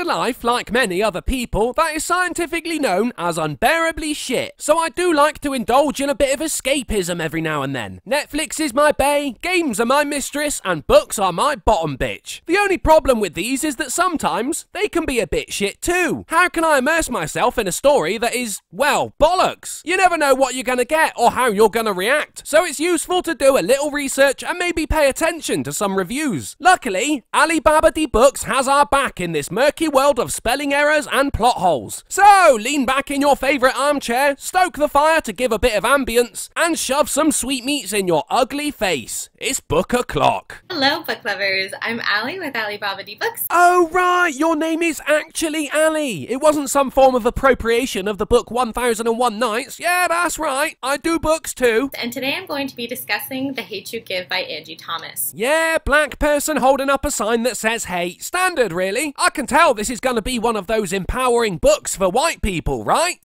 a life, like many other people, that is scientifically known as unbearably shit. So I do like to indulge in a bit of escapism every now and then. Netflix is my bae, games are my mistress, and books are my bottom bitch. The only problem with these is that sometimes they can be a bit shit too. How can I immerse myself in a story that is, well, bollocks? You never know what you're gonna get or how you're gonna react, so it's useful to do a little research and maybe pay attention to some reviews. Luckily, AliBabaDe Books has our back in this murky world of spelling errors and plot holes. So, lean back in your favourite armchair, stoke the fire to give a bit of ambience, and shove some sweetmeats in your ugly face. It's book o'clock. Hello, book lovers. I'm Allie with AliBabaDe Books. Oh, right, your name is actually Ali. It wasn't some form of appropriation of the book 1001 Nights. Yeah, that's right. I do books too. And today I'm going to be discussing The Hate You Give by Angie Thomas. Yeah, black person holding up a sign that says hate. Standard, really. I can tell this is going to be one of those empowering books for white people, right?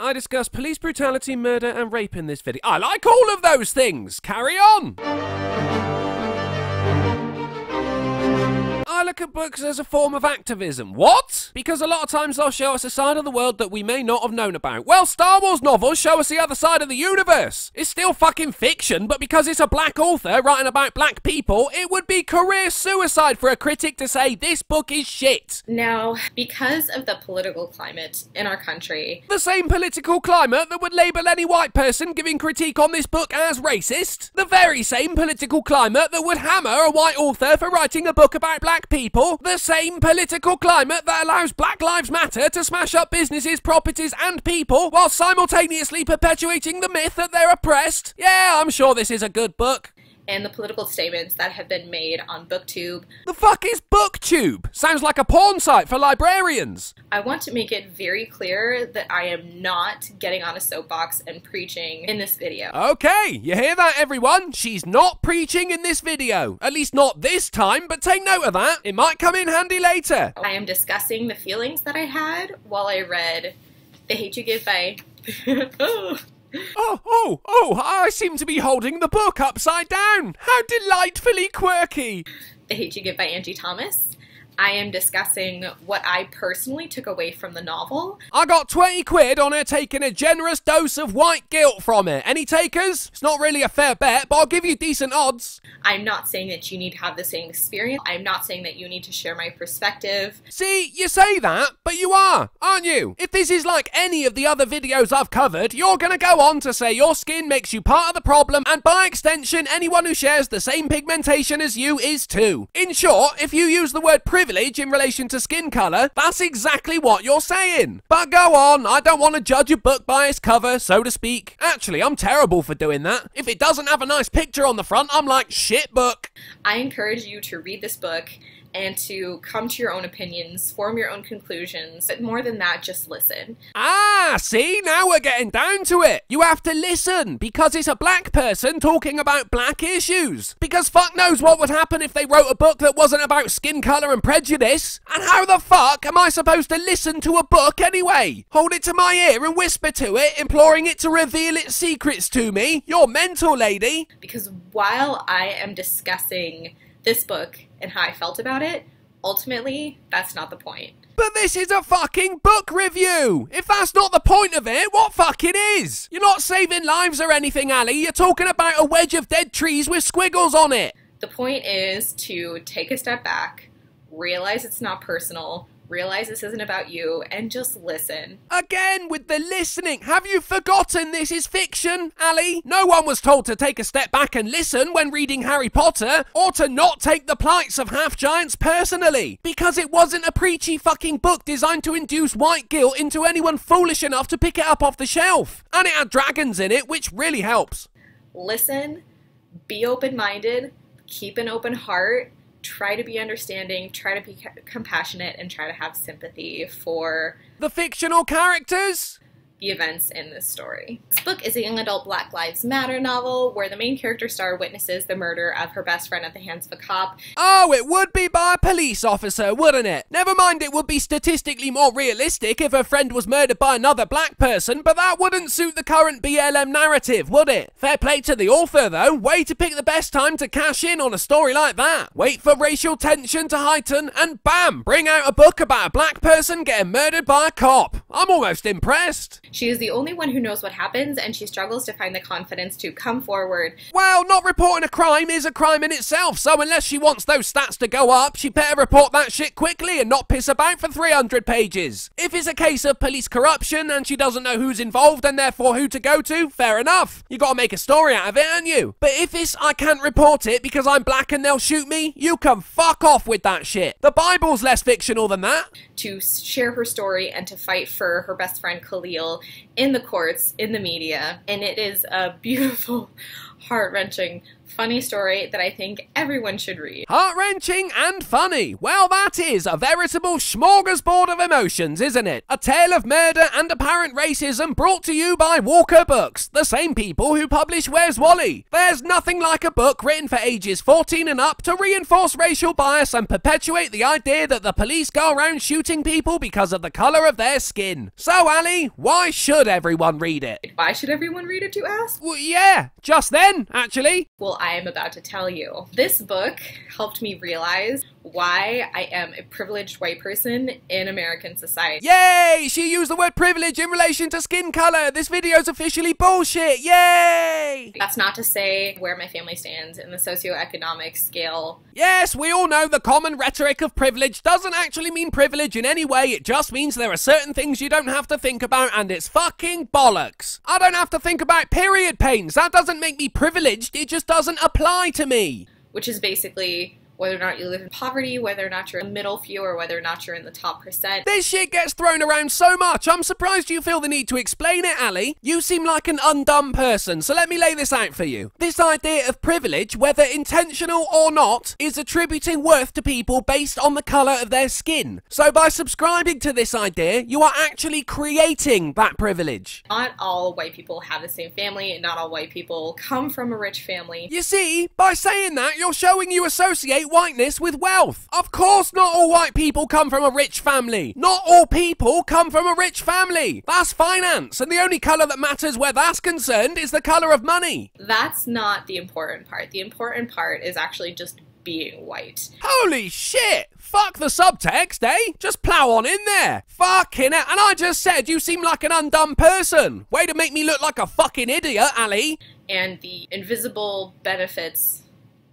I discuss police brutality, murder, and rape in this video. I like all of those things. Carry on. Look at books as a form of activism. What? Because a lot of times they'll show us a side of the world that we may not have known about. Well, Star Wars novels show us the other side of the universe. It's still fucking fiction, but because it's a black author writing about black people, it would be career suicide for a critic to say this book is shit. Now, because of the political climate in our country, The same political climate that would label any white person giving critique on this book as racist. The very same political climate that would hammer a white author for writing a book about black people. People the same political climate that allows Black Lives Matter to smash up businesses, properties, and people while simultaneously perpetuating the myth that they're oppressed. Yeah, I'm sure this is a good book. And the political statements that have been made on BookTube, The fuck is BookTube? Sounds like a porn site for librarians. I want to make it very clear that I am not getting on a soapbox and preaching in this video. Okay, you hear that, everyone? She's not preaching in this video. At least not this time, but take note of that. It might come in handy later. I am discussing the feelings that I had while I read The Hate You Give by. Oh. Oh, oh, oh, I seem to be holding the book upside down. How delightfully quirky. The Hate You Give by Angie Thomas. I am discussing what I personally took away from the novel. I got 20 quid on her taking a generous dose of white guilt from it. Any takers? It's not really a fair bet, but I'll give you decent odds. I'm not saying that you need to have the same experience. I'm not saying that you need to share my perspective. See, you say that, but you are, aren't you? If this is like any of the other videos I've covered, you're gonna go on to say your skin makes you part of the problem, and by extension, anyone who shares the same pigmentation as you is too. In short, if you use the word privilege in relation to skin colour, that's exactly what you're saying. But go on, I don't want to judge a book by its cover, so to speak. Actually, I'm terrible for doing that. If it doesn't have a nice picture on the front, I'm like, shit book. I encourage you to read this book and to come to your own opinions, form your own conclusions. But more than that, just listen. Ah, see, now we're getting down to it. You have to listen because it's a black person talking about black issues. Because fuck knows what would happen if they wrote a book that wasn't about skin colour and prejudice. And how the fuck am I supposed to listen to a book anyway? Hold it to my ear and whisper to it, imploring it to reveal its secrets to me? You're mental, lady. Because while I am discussing this book and how I felt about it, ultimately, that's not the point. But this is a fucking book review! If that's not the point of it, what fucking is? You're not saving lives or anything, Ali. You're talking about a wedge of dead trees with squiggles on it. The point is to take a step back, realize it's not personal, realize this isn't about you, and just listen. Again with the listening. Have you forgotten this is fiction, Ali? No one was told to take a step back and listen when reading Harry Potter, or to not take the plights of half giants personally, because it wasn't a preachy fucking book designed to induce white guilt into anyone foolish enough to pick it up off the shelf. And it had dragons in it, which really helps. Listen, be open minded, keep an open heart, try to be understanding, try to be compassionate, and try to have sympathy for The fictional characters? The events in this story. This book is a young adult Black Lives Matter novel where the main character star witnesses the murder of her best friend at the hands of a cop. Oh, it would be by a police officer, wouldn't it? Never mind, it would be statistically more realistic if her friend was murdered by another black person, but that wouldn't suit the current BLM narrative, would it? Fair play to the author, though. Way to pick the best time to cash in on a story like that. Wait for racial tension to heighten, and bam, bring out a book about a black person getting murdered by a cop. I'm almost impressed. She is the only one who knows what happens, and she struggles to find the confidence to come forward. Well, not reporting a crime is a crime in itself, so unless she wants those stats to go up, she better report that shit quickly and not piss about for 300 pages. If it's a case of police corruption and she doesn't know who's involved and therefore who to go to, fair enough. You gotta make a story out of it, ain't you? But if it's I can't report it because I'm black and they'll shoot me, you can fuck off with that shit. The Bible's less fictional than that. To share her story and to fight for her best friend Khalil in the courts, in the media. And it is a beautiful, heart wrenching, funny story that I think everyone should read. Heart wrenching and funny. Well, that is a veritable smorgasbord of emotions, isn't it? A tale of murder and apparent racism brought to you by Walker Books, the same people who publish Where's Wally. There's nothing like a book written for ages 14 and up to reinforce racial bias and perpetuate the idea that the police go around shooting people because of the colour of their skin. So, Ali, why should everyone read it? Why should everyone read it, you ask? Well, yeah, just then, actually. Well, I am about to tell you. This book helped me realize why I am a privileged white person in American society. Yay! She used the word privilege in relation to skin color. This video is officially bullshit. Yay! That's not to say where my family stands in the socioeconomic scale. Yes, we all know the common rhetoric of privilege doesn't actually mean privilege in any way. It just means there are certain things you don't have to think about, and it's fucking bollocks. I don't have to think about period pains. That doesn't make me privileged. It just doesn't apply to me. Which is basically whether or not you live in poverty, whether or not you're a middle few, or whether or not you're in the top percent. This shit gets thrown around so much, I'm surprised you feel the need to explain it, Ali. You seem like an undone person, so let me lay this out for you. This idea of privilege, whether intentional or not, is attributing worth to people based on the colour of their skin. So by subscribing to this idea, you are actually creating that privilege. Not all white people have the same family, and not all white people come from a rich family. You see, by saying that, you're showing you associate whiteness with wealth. Of course, not all white people come from a rich family. Not all people come from a rich family. That's finance, and the only colour that matters where that's concerned is the colour of money. That's not the important part. The important part is actually just being white. Holy shit! Fuck the subtext, eh? Just plow on in there. Fucking it. And I just said you seem like an undone person. Way to make me look like a fucking idiot, Ali. And the invisible benefits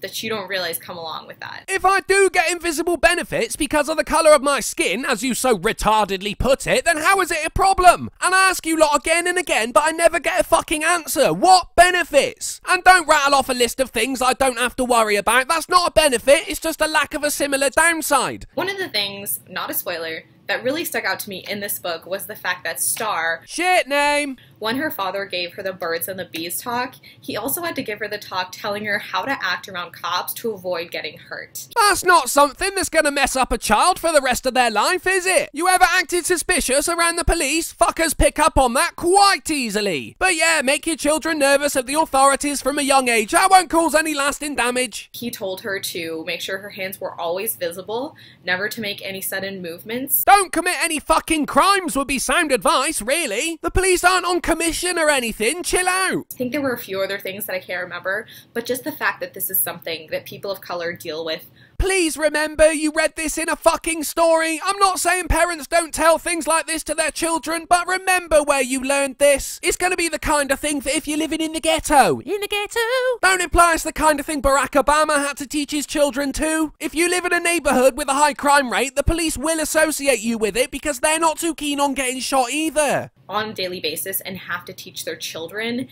that you don't realize come along with that. If I do get invisible benefits because of the colour of my skin, as you so retardedly put it, then how is it a problem? And I ask you lot again and again, but I never get a fucking answer. What benefits? And don't rattle off a list of things I don't have to worry about. That's not a benefit, it's just a lack of a similar downside. One of the things, not a spoiler, that really stuck out to me in this book was the fact that Star, Shit name. when her father gave her the birds and the bees talk, he also had to give her the talk telling her how to act around cops to avoid getting hurt. That's not something that's gonna mess up a child for the rest of their life, is it? You ever acted suspicious around the police? Fuckers pick up on that quite easily. But yeah, make your children nervous of the authorities from a young age. That won't cause any lasting damage. He told her to make sure her hands were always visible, never to make any sudden movements. Don't commit any fucking crimes would be sound advice, really. The police aren't on commission or anything. Chill out. I think there were a few other things that I can't remember, but just the fact that this is something that people of color deal with Please remember you read this in a fucking story. I'm not saying parents don't tell things like this to their children, but remember where you learned this. It's going to be the kind of thing for if you're living in the ghetto. In the ghetto? Don't imply it's the kind of thing Barack Obama had to teach his children too. If you live in a neighborhood with a high crime rate, the police will associate you with it because they're not too keen on getting shot either. on a daily basis and have to teach their children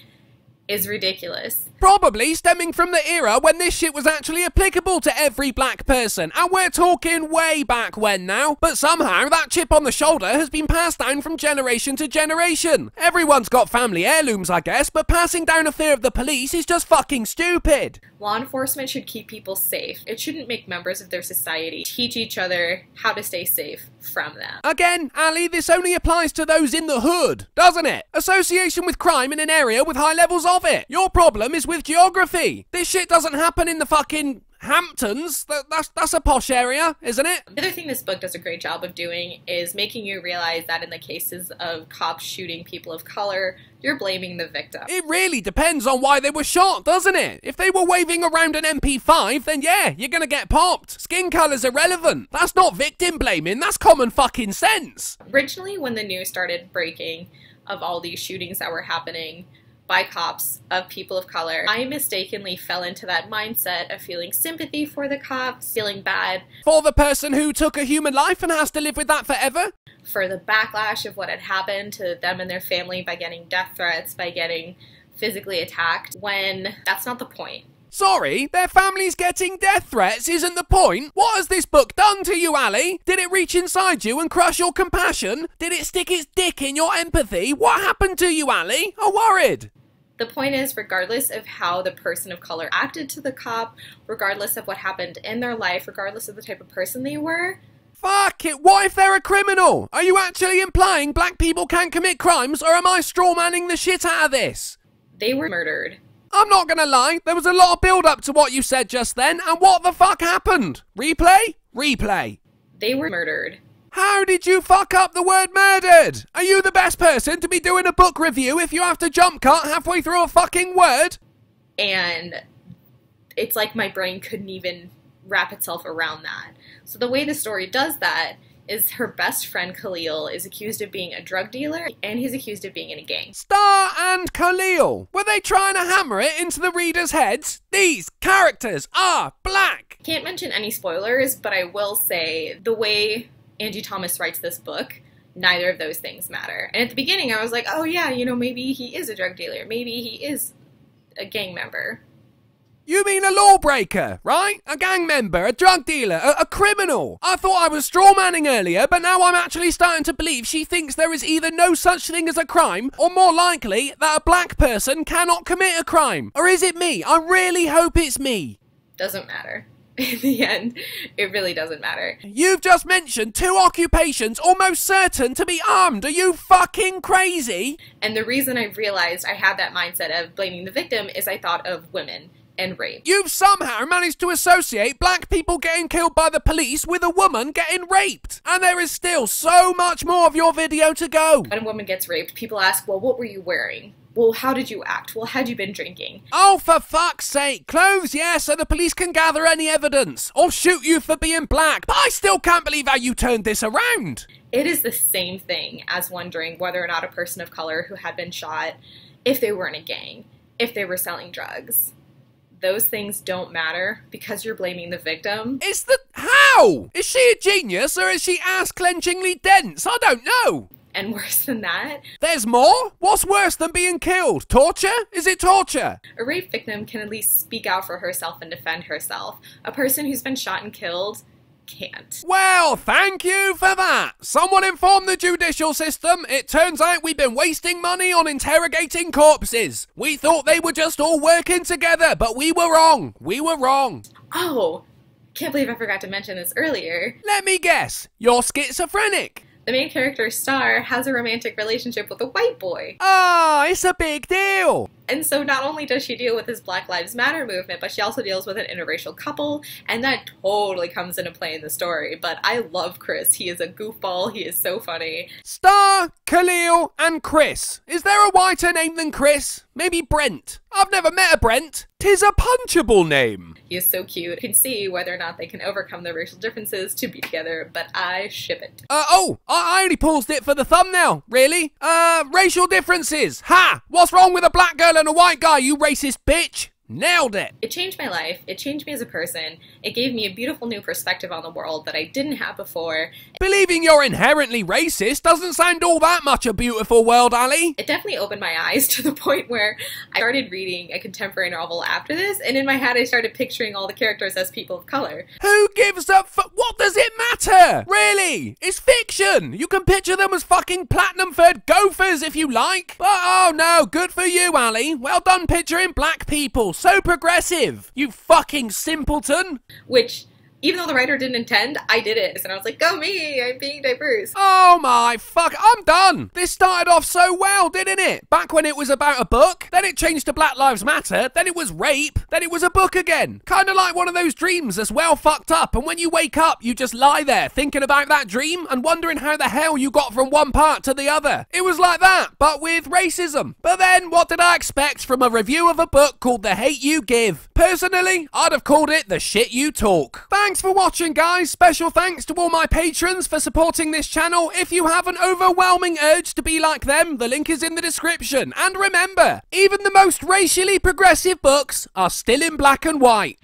is ridiculous. Probably stemming from the era when this shit was actually applicable to every black person, and we're talking way back when now. But somehow that chip on the shoulder has been passed down from generation to generation. Everyone's got family heirlooms, I guess, but passing down a fear of the police is just fucking stupid. Law enforcement should keep people safe. It shouldn't make members of their society teach each other how to stay safe from them. Again, Ali, this only applies to those in the hood, doesn't it? Association with crime in an area with high levels of it. Your problem is with geography. This shit doesn't happen in the fucking Hamptons. That, that's that's a posh area, isn't it? The other thing this book does a great job of doing is making you realize that in the cases of cops shooting people of color, you're blaming the victim. It really depends on why they were shot, doesn't it? If they were waving around an MP5, then yeah, you're gonna get popped. Skin color's irrelevant. That's not victim blaming, that's common fucking sense. Originally, when the news started breaking of all these shootings that were happening, by cops of people of color. I mistakenly fell into that mindset of feeling sympathy for the cops, feeling bad For the person who took a human life and has to live with that forever? for the backlash of what had happened to them and their family by getting death threats, by getting physically attacked, when that's not the point. Sorry, their family's getting death threats isn't the point. What has this book done to you, Ali? Did it reach inside you and crush your compassion? Did it stick its dick in your empathy? What happened to you, Ali? I'm worried. The point is, regardless of how the person of color acted to the cop, regardless of what happened in their life, regardless of the type of person they were, Fuck it, what if they're a criminal? Are you actually implying black people can't commit crimes, or am I strawmanning the shit out of this? they were murdered. I'm not gonna lie, there was a lot of build up to what you said just then, and what the fuck happened? Replay? Replay. They were murdered. How did you fuck up the word murdered? Are you the best person to be doing a book review if you have to jump cut halfway through a fucking word? and it's like my brain couldn't even wrap itself around that. So the way the story does that is her best friend Khalil is accused of being a drug dealer and he's accused of being in a gang. Star and Khalil. Were they trying to hammer it into the readers' heads? These characters are black. Can't mention any spoilers, but I will say the way Angie Thomas writes this book, neither of those things matter. And at the beginning I was like, "Oh yeah, you know, maybe he is a drug dealer. Maybe he is a gang member." You mean a lawbreaker, right? A gang member, a drug dealer, a, a criminal. I thought I was strawmanning earlier, but now I'm actually starting to believe she thinks there is either no such thing as a crime, or more likely, that a black person cannot commit a crime. Or is it me? I really hope it's me. Doesn't matter. In the end, it really doesn't matter. You've just mentioned two occupations almost certain to be armed. Are you fucking crazy? And the reason I realized I had that mindset of blaming the victim is I thought of women and rape. You've somehow managed to associate black people getting killed by the police with a woman getting raped. And there is still so much more of your video to go. When a woman gets raped, people ask, well, what were you wearing? Well, how did you act? Well, had you been drinking? Oh, for fuck's sake. Clothes, yeah, so the police can gather any evidence. Or shoot you for being black. But I still can't believe how you turned this around. It is the same thing as wondering whether or not a person of color who had been shot, if they were in a gang, if they were selling drugs. Those things don't matter because you're blaming the victim. It's the. How? Is she a genius or is she ass clenchingly dense? I don't know. And worse than that, There's more? What's worse than being killed? Torture? Is it torture? a rape victim can at least speak out for herself and defend herself. A person who's been shot and killed can't. Well, thank you for that. Someone inform the judicial system. It turns out we've been wasting money on interrogating corpses. We thought they were just all working together, but we were wrong. We were wrong. Oh, can't believe I forgot to mention this earlier. Let me guess. You're schizophrenic. The main character, Star, has a romantic relationship with a white boy. Ah, it's a big deal. And so not only does she deal with this Black Lives Matter movement, but she also deals with an interracial couple, and that totally comes into play in the story. But I love Chris. He is a goofball. He is so funny. Star, Khalil, and Chris. Is there a whiter name than Chris? Maybe Brent. I've never met a Brent. Tis a punchable name. He is so cute. Can see whether or not they can overcome their racial differences to be together, but I ship it. Uh, oh, I, I only paused it for the thumbnail. Really? Uh, racial differences. Ha! What's wrong with a black girl and a white guy, you racist bitch? Nailed it. It changed my life. It changed me as a person. It gave me a beautiful new perspective on the world that I didn't have before. Believing you're inherently racist doesn't sound all that much a beautiful world, Ali. It definitely opened my eyes to the point where I started reading a contemporary novel after this, and in my head I started picturing all the characters as people of color. Who gives a f- What does it matter? Really? It's fiction. You can picture them as fucking platinum third gophers if you like. But oh no, good for you, Ali. Well done picturing black people. So progressive. You fucking simpleton. Which even though the writer didn't intend, I did it. And I was like, go me, I'm being diverse. Oh my fuck, I'm done. This started off so well, didn't it? Back when it was about a book, then it changed to Black Lives Matter, then it was rape, then it was a book again. Kind of like one of those dreams that's well fucked up, and when you wake up, you just lie there thinking about that dream and wondering how the hell you got from one part to the other. It was like that, but with racism. But then, what did I expect from a review of a book called The Hate You Give? Personally, I'd have called it The Shit You Talk. Thanks for watching, guys. Special thanks to all my patrons for supporting this channel. If you have an overwhelming urge to be like them, the link is in the description. And remember, even the most racially progressive books are still in black and white.